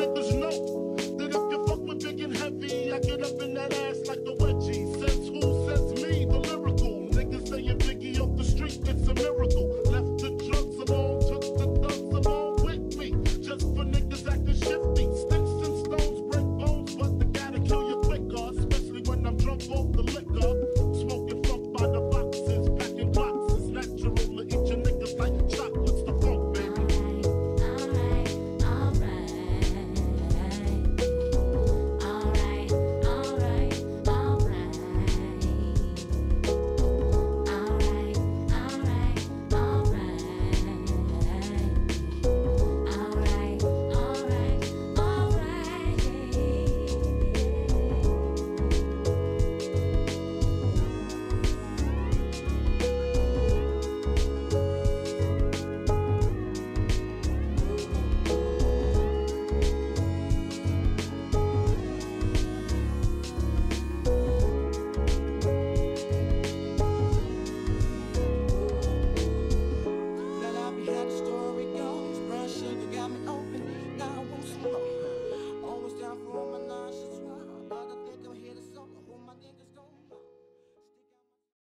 muchachos